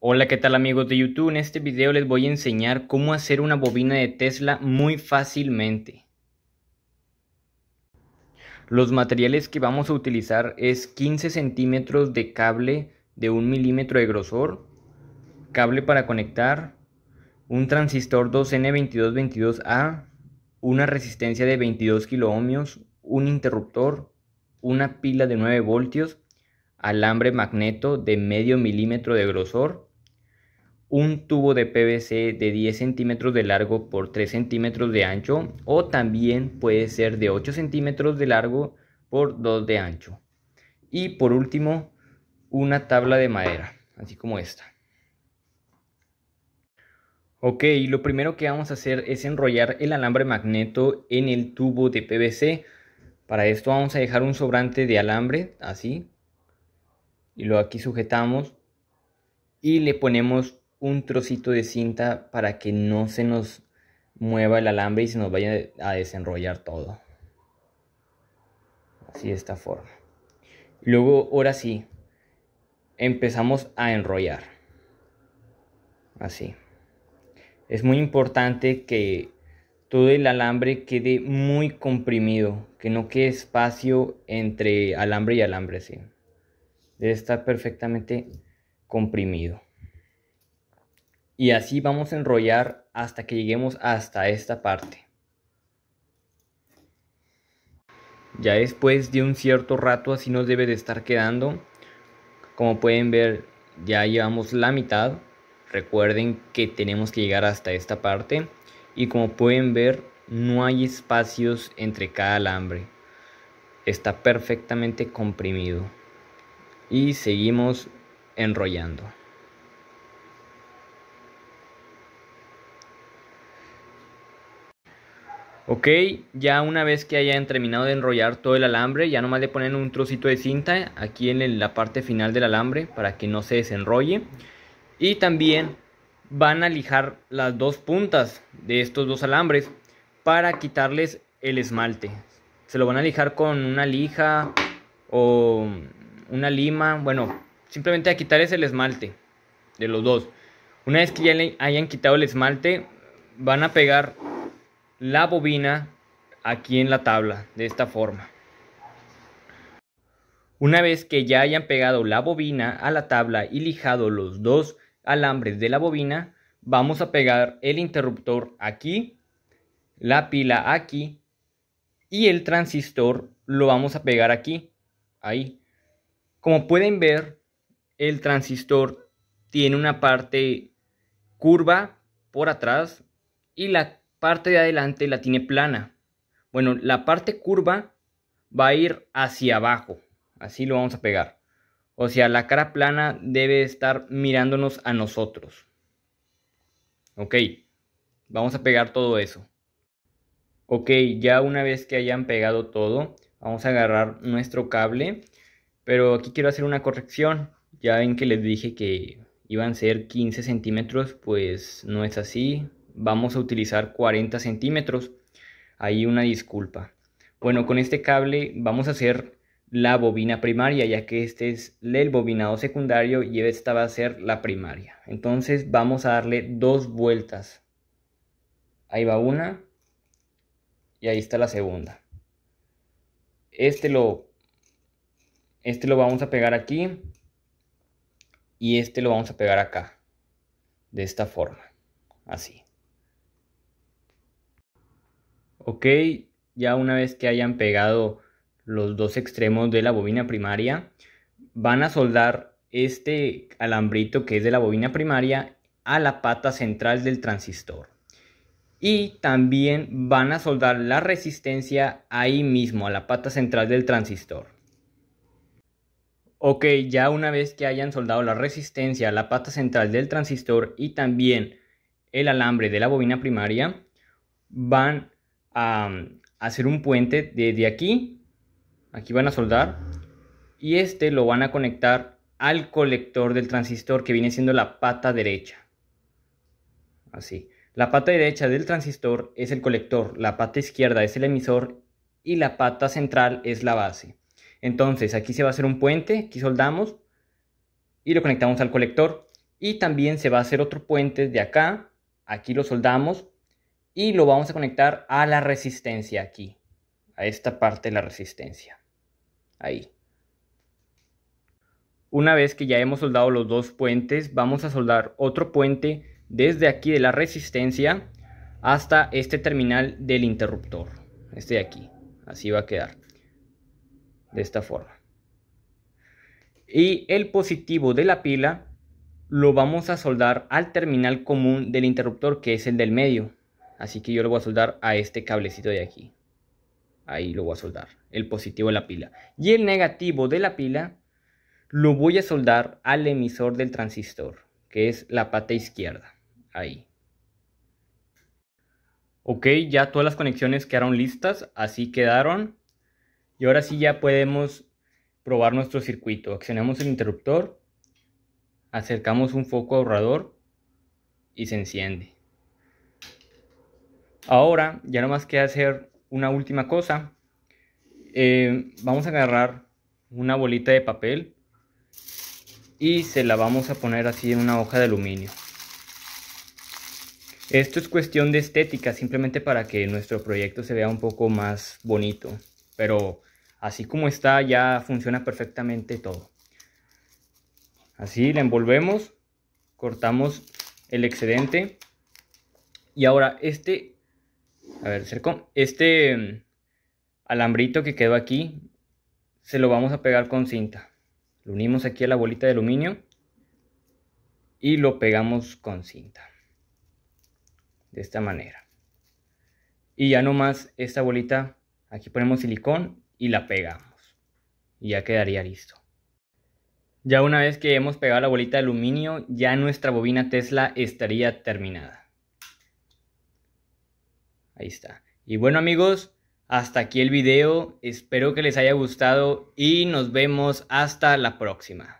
Hola, ¿qué tal amigos de YouTube? En este video les voy a enseñar cómo hacer una bobina de Tesla muy fácilmente. Los materiales que vamos a utilizar es 15 centímetros de cable de 1 milímetro de grosor, cable para conectar, un transistor 2N2222A, una resistencia de 22 kiloohmios, un interruptor, una pila de 9 voltios, alambre magneto de medio milímetro de grosor, un tubo de PVC de 10 centímetros de largo por 3 centímetros de ancho o también puede ser de 8 centímetros de largo por 2 de ancho. Y por último, una tabla de madera, así como esta. Ok, lo primero que vamos a hacer es enrollar el alambre magneto en el tubo de PVC. Para esto vamos a dejar un sobrante de alambre, así. Y lo aquí sujetamos y le ponemos un trocito de cinta para que no se nos mueva el alambre y se nos vaya a desenrollar todo. Así de esta forma. Luego, ahora sí, empezamos a enrollar. Así. Es muy importante que todo el alambre quede muy comprimido, que no quede espacio entre alambre y alambre, sí. Debe estar perfectamente comprimido. Y así vamos a enrollar hasta que lleguemos hasta esta parte. Ya después de un cierto rato así nos debe de estar quedando. Como pueden ver ya llevamos la mitad. Recuerden que tenemos que llegar hasta esta parte. Y como pueden ver no hay espacios entre cada alambre. Está perfectamente comprimido. Y seguimos enrollando. Ok, ya una vez que hayan terminado de enrollar todo el alambre, ya nomás le ponen un trocito de cinta aquí en la parte final del alambre para que no se desenrolle. Y también van a lijar las dos puntas de estos dos alambres para quitarles el esmalte. Se lo van a lijar con una lija o una lima, bueno, simplemente a quitarles el esmalte de los dos. Una vez que ya le hayan quitado el esmalte, van a pegar la bobina aquí en la tabla de esta forma. Una vez que ya hayan pegado la bobina a la tabla y lijado los dos alambres de la bobina, vamos a pegar el interruptor aquí, la pila aquí y el transistor lo vamos a pegar aquí, ahí. Como pueden ver, el transistor tiene una parte curva por atrás y la parte de adelante la tiene plana. Bueno, la parte curva va a ir hacia abajo. Así lo vamos a pegar. O sea, la cara plana debe estar mirándonos a nosotros. Ok, vamos a pegar todo eso. Ok, ya una vez que hayan pegado todo, vamos a agarrar nuestro cable. Pero aquí quiero hacer una corrección. Ya ven que les dije que iban a ser 15 centímetros, pues no es así vamos a utilizar 40 centímetros. Ahí una disculpa. Bueno, con este cable vamos a hacer la bobina primaria, ya que este es el bobinado secundario y esta va a ser la primaria. Entonces vamos a darle dos vueltas. Ahí va una y ahí está la segunda. Este lo, este lo vamos a pegar aquí y este lo vamos a pegar acá. De esta forma, así. Ok, ya una vez que hayan pegado los dos extremos de la bobina primaria, van a soldar este alambrito que es de la bobina primaria a la pata central del transistor. Y también van a soldar la resistencia ahí mismo, a la pata central del transistor. Ok, ya una vez que hayan soldado la resistencia a la pata central del transistor y también el alambre de la bobina primaria, van a, hacer un puente desde aquí, aquí van a soldar, y este lo van a conectar al colector del transistor que viene siendo la pata derecha. Así. La pata derecha del transistor es el colector, la pata izquierda es el emisor y la pata central es la base. Entonces aquí se va a hacer un puente, aquí soldamos y lo conectamos al colector. Y también se va a hacer otro puente de acá, aquí lo soldamos y lo vamos a conectar a la resistencia aquí, a esta parte de la resistencia. Ahí. Una vez que ya hemos soldado los dos puentes, vamos a soldar otro puente desde aquí de la resistencia hasta este terminal del interruptor. Este de aquí. Así va a quedar. De esta forma. Y el positivo de la pila lo vamos a soldar al terminal común del interruptor que es el del medio. Así que yo lo voy a soldar a este cablecito de aquí. Ahí lo voy a soldar. El positivo de la pila. Y el negativo de la pila lo voy a soldar al emisor del transistor. Que es la pata izquierda. Ahí. Ok, ya todas las conexiones quedaron listas. Así quedaron. Y ahora sí ya podemos probar nuestro circuito. Accionamos el interruptor. Acercamos un foco ahorrador. Y se enciende. Ahora ya no más queda hacer una última cosa. Eh, vamos a agarrar una bolita de papel y se la vamos a poner así en una hoja de aluminio. Esto es cuestión de estética, simplemente para que nuestro proyecto se vea un poco más bonito. Pero así como está ya funciona perfectamente todo. Así la envolvemos, cortamos el excedente y ahora este a ver. Este mm, alambrito que quedó aquí, se lo vamos a pegar con cinta. Lo unimos aquí a la bolita de aluminio y lo pegamos con cinta. De esta manera. Y ya nomás esta bolita, aquí ponemos silicón y la pegamos. Y ya quedaría listo. Ya una vez que hemos pegado la bolita de aluminio, ya nuestra bobina Tesla estaría terminada. Ahí está. Y bueno amigos, hasta aquí el video. Espero que les haya gustado y nos vemos hasta la próxima.